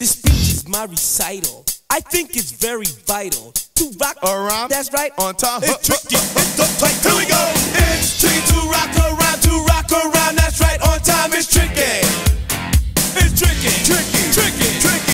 This speech is my recital. I think it's very vital to rock around. That's right, on time. It's tricky, it's the tight. Here we go. It's tricky to rock around, to rock around. That's right, on time. It's tricky. It's tricky.